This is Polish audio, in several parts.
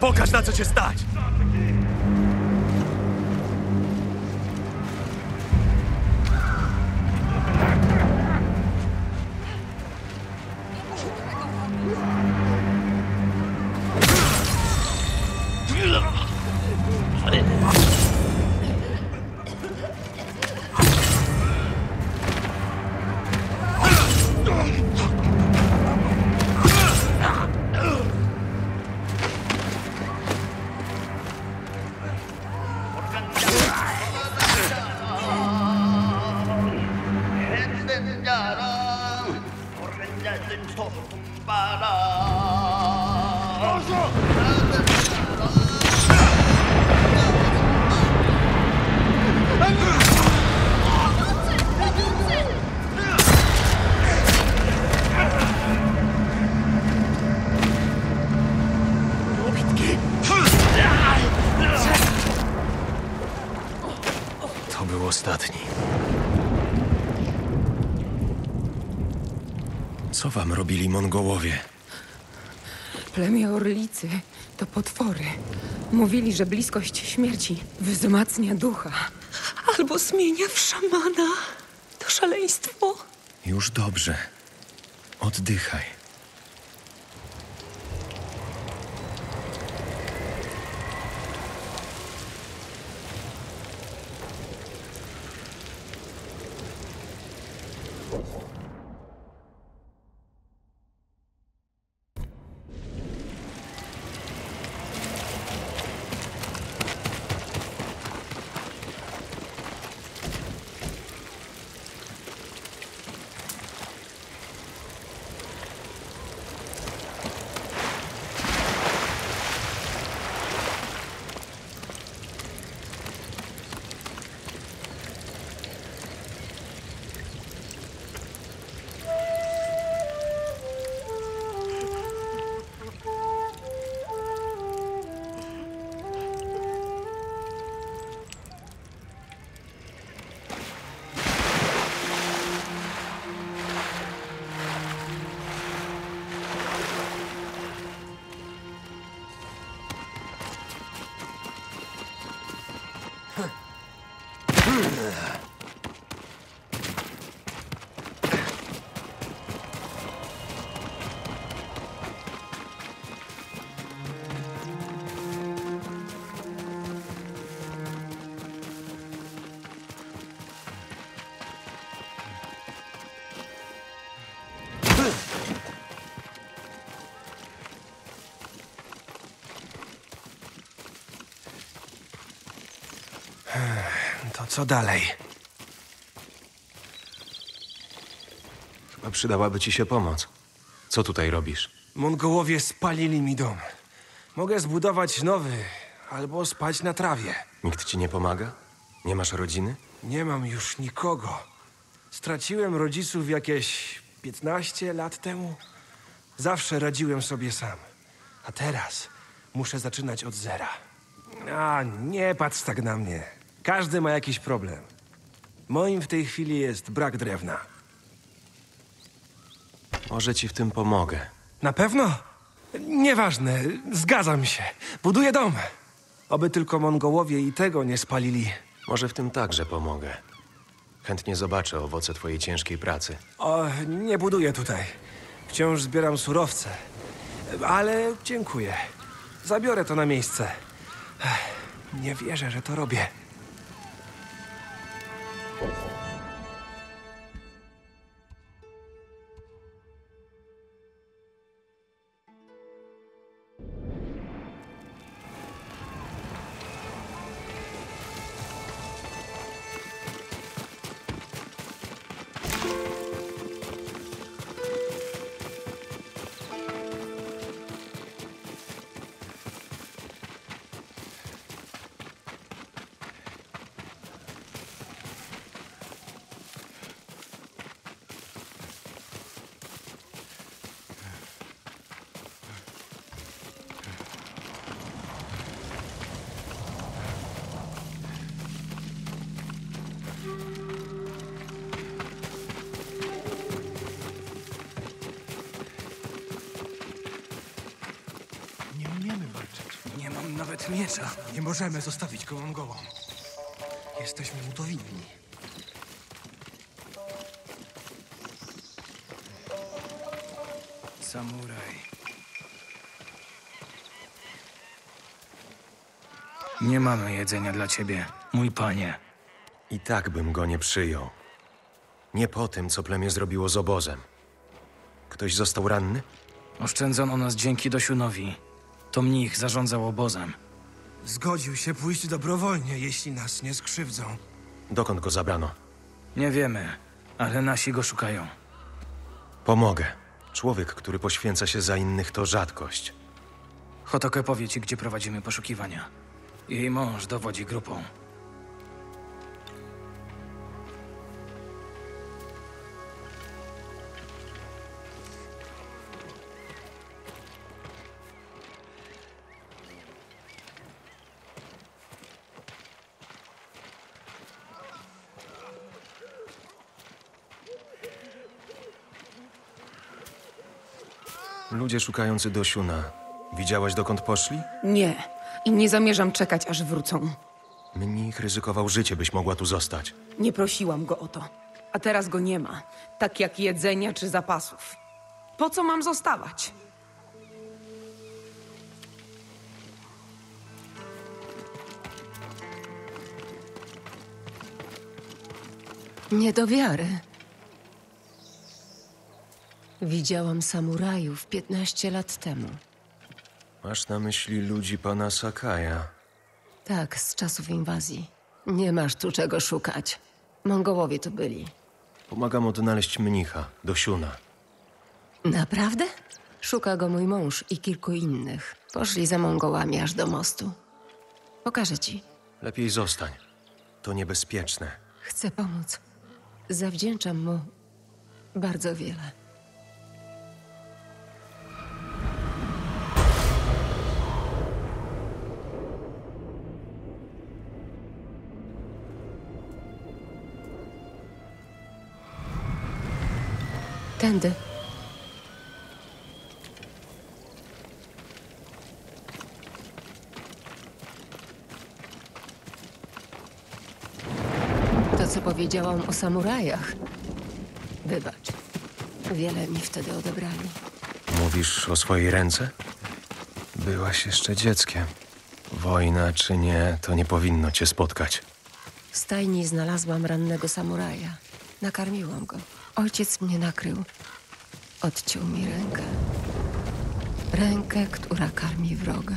Pokaż na co cię stać! 햇님 손바라. 안돼 Mongołowie? Plemię Orlicy to potwory. Mówili, że bliskość śmierci wzmacnia ducha. Albo zmienia w szamana. To szaleństwo. Już dobrze. Oddychaj. Co dalej? Chyba przydałaby ci się pomoc. Co tutaj robisz? Mongołowie spalili mi dom. Mogę zbudować nowy albo spać na trawie. Nikt ci nie pomaga? Nie masz rodziny? Nie mam już nikogo. Straciłem rodziców jakieś 15 lat temu. Zawsze radziłem sobie sam. A teraz muszę zaczynać od zera. A nie patrz tak na mnie. Każdy ma jakiś problem. Moim w tej chwili jest brak drewna. Może ci w tym pomogę. Na pewno? Nieważne, zgadzam się. Buduję dom. Oby tylko Mongołowie i tego nie spalili. Może w tym także pomogę. Chętnie zobaczę owoce twojej ciężkiej pracy. O, nie buduję tutaj. Wciąż zbieram surowce. Ale dziękuję. Zabiorę to na miejsce. Nie wierzę, że to robię. Thank you. Bez miecza. Nie możemy zostawić go Mongołom. Jesteśmy mu to winni. Samuraj. Nie mamy jedzenia dla ciebie, mój panie. I tak bym go nie przyjął. Nie po tym, co plemię zrobiło z obozem. Ktoś został ranny? Oszczędzono nas dzięki Dosiunowi. To mnich zarządzał obozem. Zgodził się pójść dobrowolnie, jeśli nas nie skrzywdzą. Dokąd go zabrano? Nie wiemy, ale nasi go szukają. Pomogę. Człowiek, który poświęca się za innych, to rzadkość. Hotoke powie ci, gdzie prowadzimy poszukiwania. Jej mąż dowodzi grupą. Ludzie szukający Dosiuna. Widziałaś, dokąd poszli? Nie. I nie zamierzam czekać, aż wrócą. Mnich ryzykował życie, byś mogła tu zostać. Nie prosiłam go o to. A teraz go nie ma. Tak jak jedzenia czy zapasów. Po co mam zostawać? Nie do wiary. Widziałam samurajów 15 lat temu. Masz na myśli ludzi pana Sakaja. Tak, z czasów inwazji. Nie masz tu czego szukać. Mongołowie tu byli. Pomagam odnaleźć mnicha, Dosiuna. Naprawdę? Szuka go mój mąż i kilku innych. Poszli za Mongołami aż do mostu. Pokażę ci. Lepiej zostań. To niebezpieczne. Chcę pomóc. Zawdzięczam mu bardzo wiele. Tędy. To, co powiedziałam o samurajach. Wybacz. Wiele mi wtedy odebrali. Mówisz o swojej ręce? Byłaś jeszcze dzieckiem. Wojna czy nie, to nie powinno cię spotkać. W stajni znalazłam rannego samuraja. Nakarmiłam go. Ojciec mnie nakrył. Odciął mi rękę. Rękę, która karmi wroga.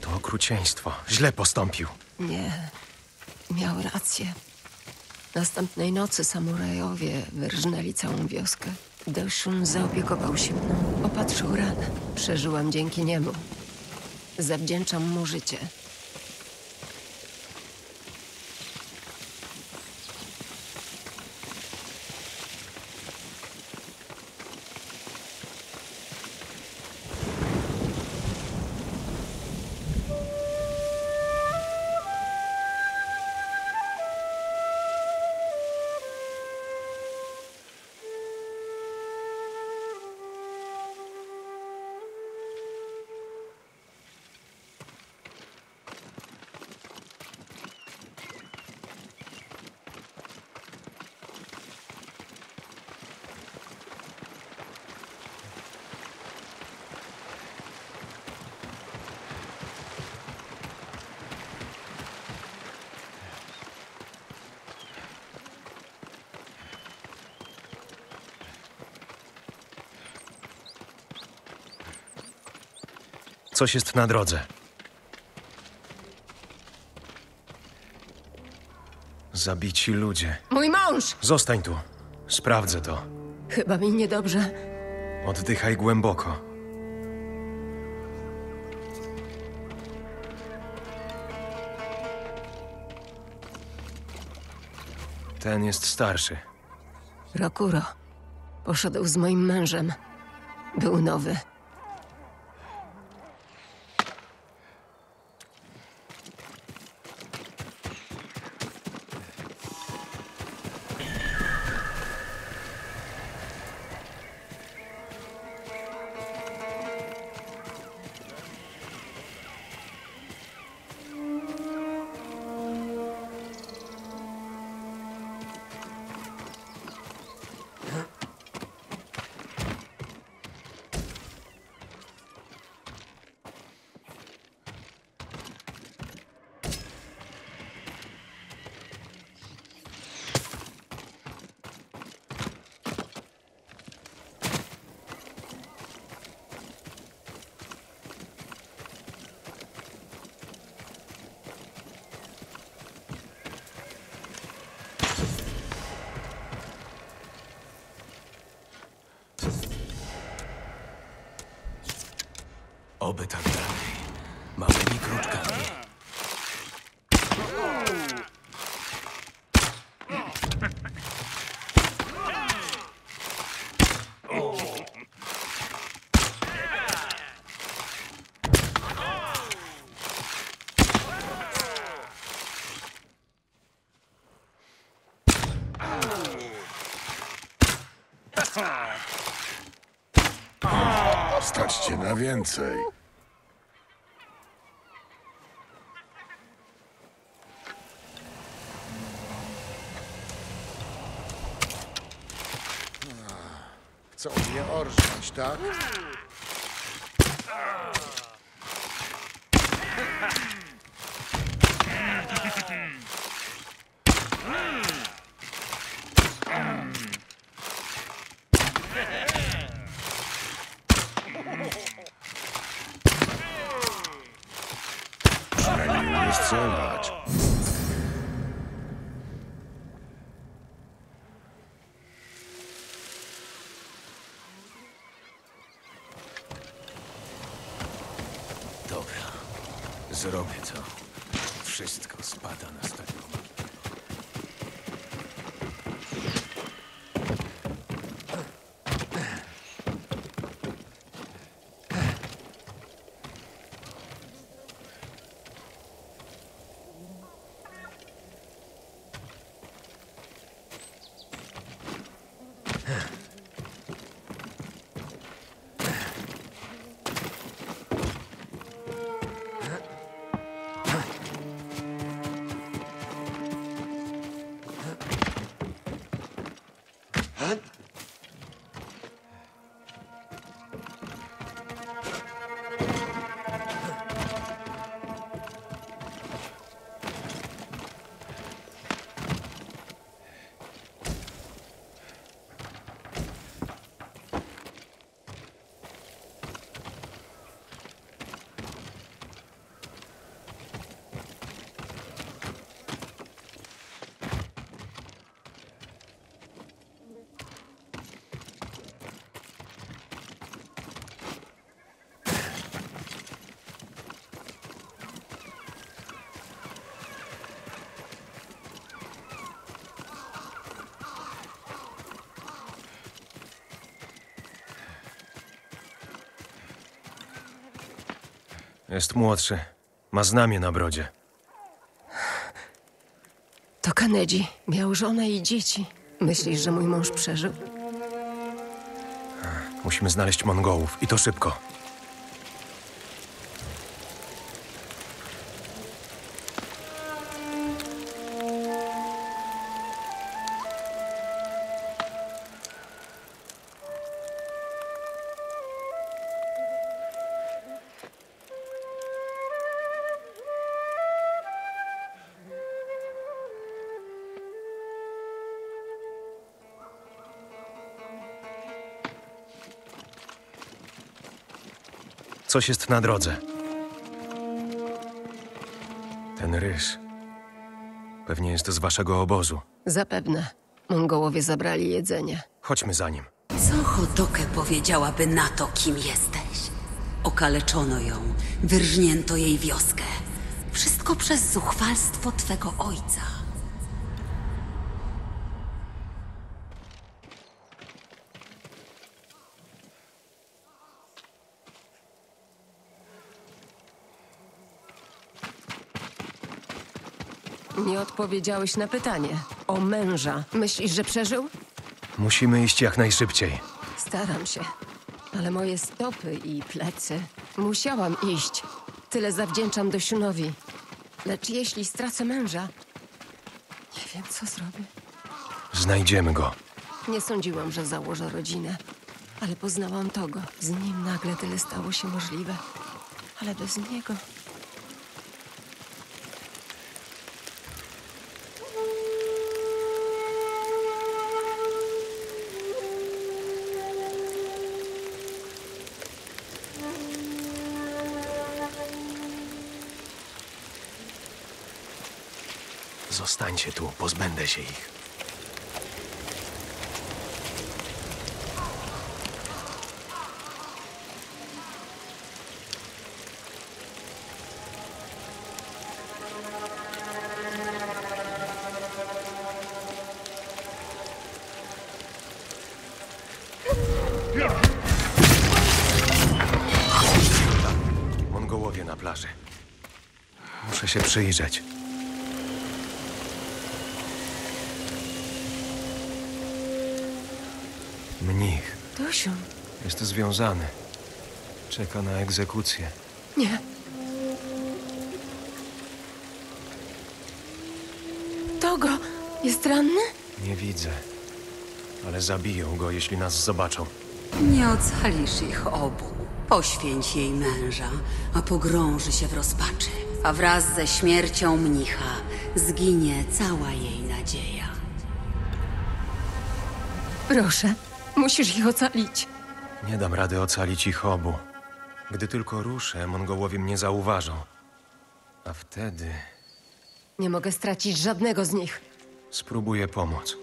To okrucieństwo. Źle postąpił. Nie, miał rację. Następnej nocy samurajowie wyrżnęli całą wioskę. Doshun zaopiekował się mną, opatrzył ranę. Przeżyłam dzięki niemu. Zawdzięczam mu życie. Coś jest na drodze. Zabici ludzie. Mój mąż! Zostań tu. Sprawdzę to. Chyba mi niedobrze. Oddychaj głęboko. Ten jest starszy. Rokuro. Poszedł z moim mężem. Był nowy. Oby tak dalej. Małymi kroczkami. Stać cię na więcej. Chcą mnie orżnąć, tak? Przynajmniej Jest młodszy. Ma znamie na brodzie. To Kennedy. Miał żonę i dzieci. Myślisz, że mój mąż przeżył? Musimy znaleźć Mongołów i to szybko. Coś jest na drodze. Ten ryż. Pewnie jest z waszego obozu. Zapewne. Mongołowie zabrali jedzenie. Chodźmy za nim. Co Hodokę powiedziałaby na to, kim jesteś? Okaleczono ją, wyrżnięto jej wioskę. Wszystko przez zuchwalstwo twego ojca. Nie odpowiedziałeś na pytanie. O męża. Myślisz, że przeżył? Musimy iść jak najszybciej. Staram się. Ale moje stopy i plecy. Musiałam iść. Tyle zawdzięczam Dosiunowi. Lecz jeśli stracę męża, nie wiem, co zrobię. Znajdziemy go. Nie sądziłam, że założę rodzinę. Ale poznałam Togo. Z nim nagle tyle stało się możliwe. Ale bez niego. Zostańcie tu, pozbędę się ich. Mongołowie na plaży. Muszę się przyjrzeć. Jest związany. Czeka na egzekucję. nie. Togo, jest ranny? Nie widzę. Ale zabiją go, jeśli nas zobaczą. Nie ocalisz ich obu. Poświęć jej męża, a pogrąży się w rozpaczy. A wraz ze śmiercią mnicha zginie cała jej nadzieja. Proszę, musisz ich ocalić. Nie dam rady ocalić ich obu. Gdy tylko ruszę, Mongołowie mnie zauważą. A wtedy Nie mogę stracić żadnego z nich. spróbuję pomóc.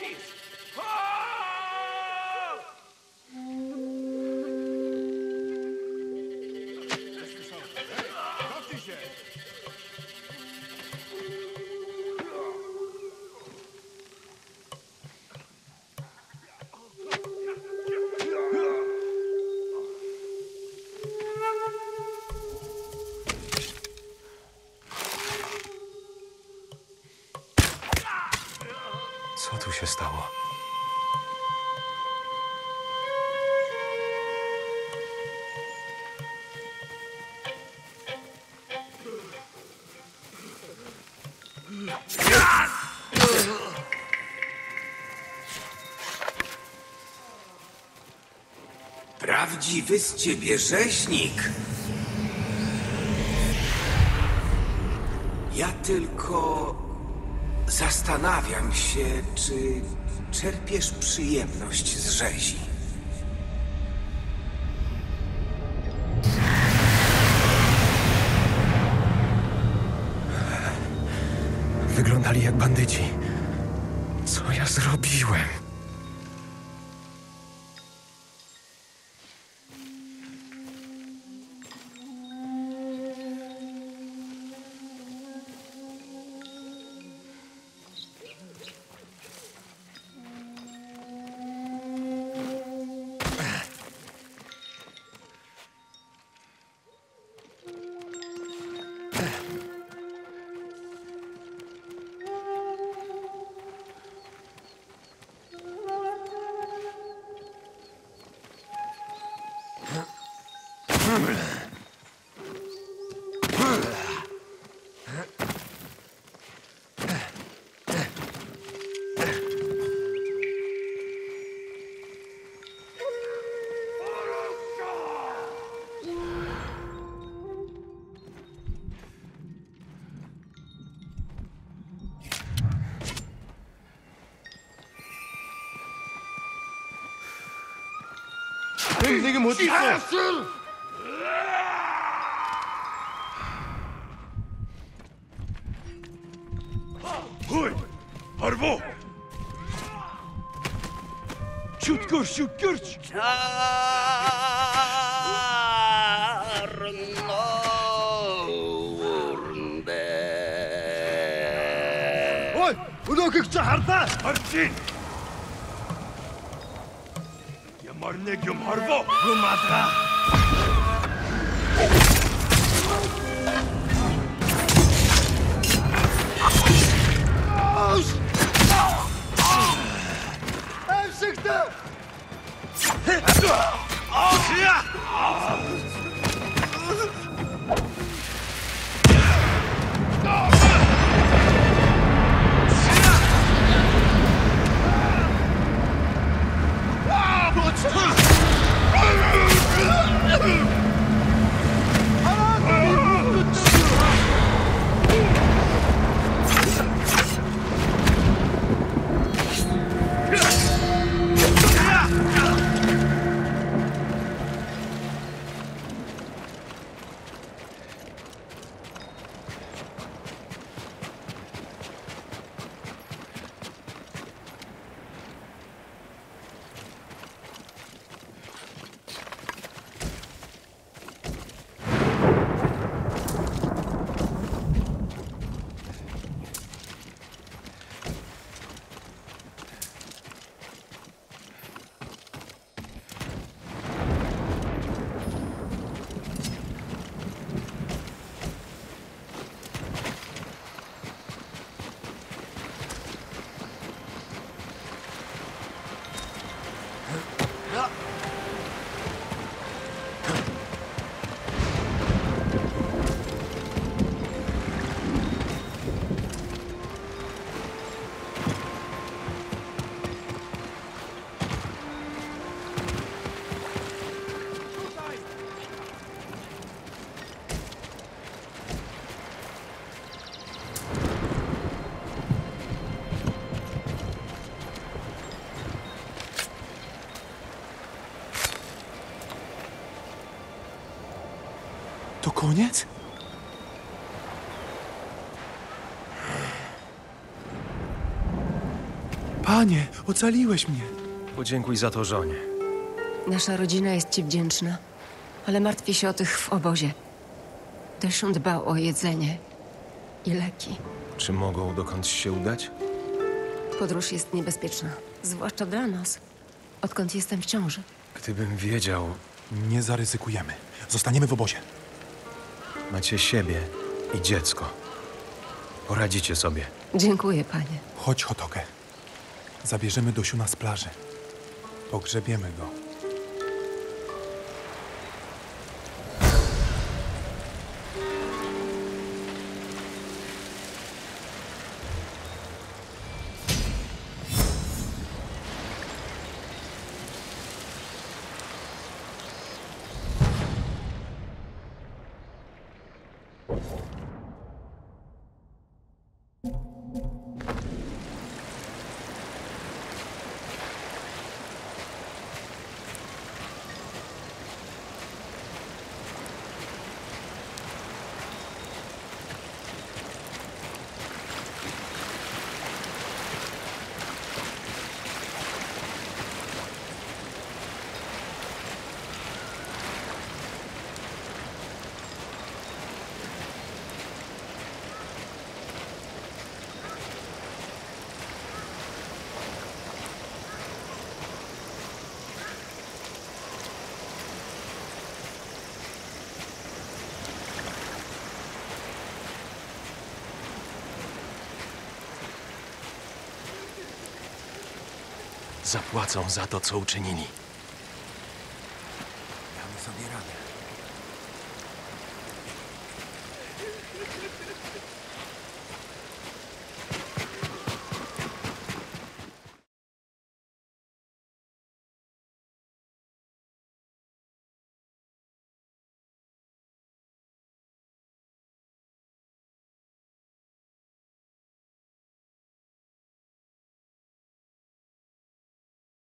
Co Prawdziwy z ciebie rzeźnik. Ja tylko zastanawiam się, czy czerpiesz przyjemność z rzezi. Wyglądali jak bandyci. Co ja zrobiłem? 생색이 못있어 Arvo! Şutkur şutkur! Ой! Удоких чахарта! Арчин! Ямарнек юм харво! Гумадра! Pomóż! 啊！好奇啊！To koniec? Panie, ocaliłeś mnie. Podziękuj za to żonie. Nasza rodzina jest ci wdzięczna, ale martwię się o tych w obozie. Deszun dbał o jedzenie i leki. Czy mogą dokądś się udać? Podróż jest niebezpieczna, zwłaszcza dla nas, odkąd jestem w ciąży. Gdybym wiedział, Nie zaryzykujemy. Zostaniemy w obozie. Macie siebie i dziecko. Poradzicie sobie. Dziękuję, panie. Chodź, Hotoke. Zabierzemy Dosiuna z plaży. Pogrzebiemy go. Zapłacą za to, co uczynili.